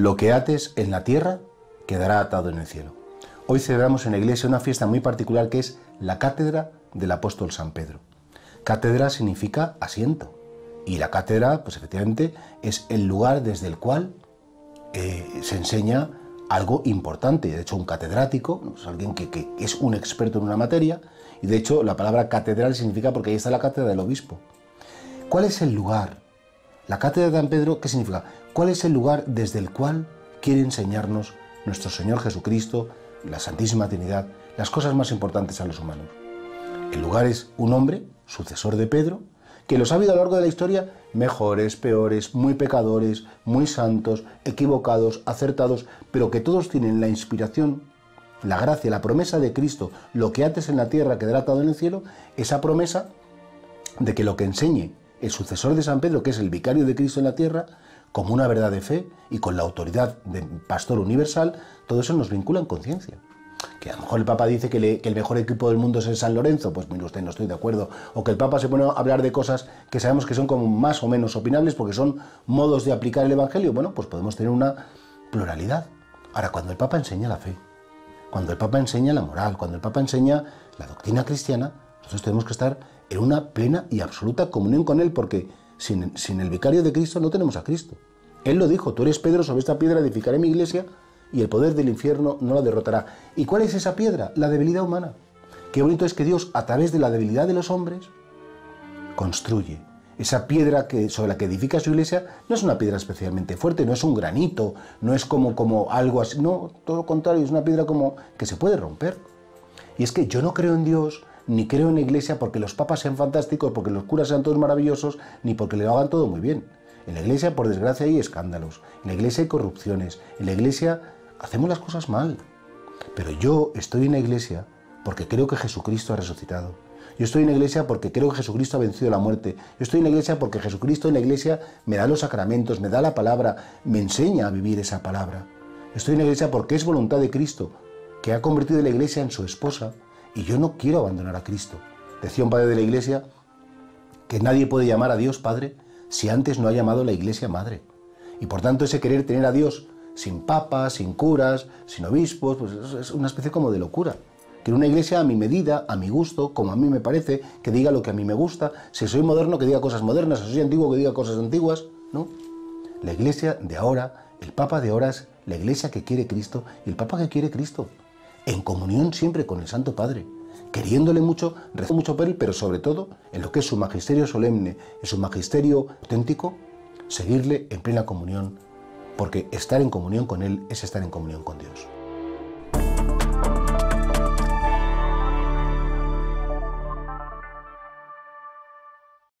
Lo que ates en la tierra quedará atado en el cielo. Hoy celebramos en la iglesia una fiesta muy particular que es la cátedra del apóstol San Pedro. Cátedra significa asiento. Y la cátedra, pues efectivamente, es el lugar desde el cual eh, se enseña algo importante. De hecho, un catedrático es alguien que, que, es un experto en una materia. Y de hecho, la palabra catedral significa porque ahí está la cátedra del obispo. ¿Cuál es el lugar? La cátedra de San Pedro, ¿qué significa? ¿Cuál es el lugar desde el cual quiere enseñarnos nuestro Señor Jesucristo, la Santísima Trinidad, las cosas más importantes a los humanos. El lugar es un hombre, sucesor de Pedro, que los ha habido a lo largo de la historia mejores, peores, muy pecadores, muy santos, equivocados, acertados, pero que todos tienen la inspiración, la gracia, la promesa de Cristo, lo que antes en la tierra quedará atado en el cielo, esa promesa de que lo que enseñe el sucesor de San Pedro, que es el vicario de Cristo en la tierra, como una verdad de fe y con la autoridad de pastor universal, todo eso nos vincula en conciencia. Que a lo mejor el Papa dice que, el mejor equipo del mundo es el San Lorenzo, pues mire usted, no estoy de acuerdo. O que el Papa se pone a hablar de cosas que sabemos que son como más o menos opinables porque son modos de aplicar el Evangelio. Bueno, pues podemos tener una pluralidad. Ahora, cuando el Papa enseña la fe, cuando el Papa enseña la moral, cuando el Papa enseña la doctrina cristiana, nosotros tenemos que estar en una plena y absoluta comunión con Él porque sin, el vicario de Cristo no tenemos a Cristo. Él lo dijo, tú eres Pedro, sobre esta piedra edificaré mi iglesia y el poder del infierno no la derrotará. ¿Y cuál es esa piedra? La debilidad humana. Qué bonito es que Dios, a través de la debilidad de los hombres, construye. Esa piedra que, sobre la que edifica su iglesia no es una piedra especialmente fuerte, no es un granito, no es como, como algo así, no, todo lo contrario, es una piedra como que se puede romper. Y es que yo no creo en Dios ni creo en la iglesia porque los papas sean fantásticos, porque los curas sean todos maravillosos, ni porque le hagan todo muy bien. En la iglesia, por desgracia, hay escándalos, en la iglesia hay corrupciones, en la iglesia hacemos las cosas mal. Pero yo estoy en la iglesia porque creo que Jesucristo ha resucitado. Yo estoy en la iglesia porque creo que Jesucristo ha vencido la muerte. Yo estoy en la iglesia porque Jesucristo en la iglesia me da los sacramentos, me da la palabra, me enseña a vivir esa palabra. Estoy en la iglesia porque es voluntad de Cristo, que ha convertido la iglesia en su esposa y yo no quiero abandonar a Cristo. Decía un padre de la iglesia que nadie puede llamar a Dios Padre si antes no ha llamado a la iglesia Madre. Y por tanto ese querer tener a Dios sin papas, sin curas, sin obispos, pues es una especie como de locura. Que una iglesia a mi medida, a mi gusto, como a mí me parece, que diga lo que a mí me gusta. Si soy moderno, que diga cosas modernas. Si soy antiguo, que diga cosas antiguas. ¿No? La iglesia de ahora, el Papa de ahora es la iglesia que quiere Cristo y el Papa que quiere Cristo en comunión siempre con el Santo Padre, queriéndole mucho, rezando mucho por él, pero sobre todo en lo que es su magisterio solemne, en su magisterio auténtico, seguirle en plena comunión, porque estar en comunión con él es estar en comunión con Dios.